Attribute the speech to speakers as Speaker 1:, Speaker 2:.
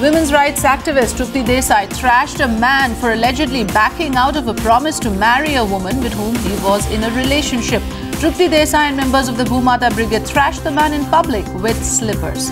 Speaker 1: Women's rights activist Trupti Desai thrashed a man for allegedly backing out of a promise to marry a woman with whom he was in a relationship. Trupti Desai and members of the Bhumata Brigade thrashed the man in public with slippers.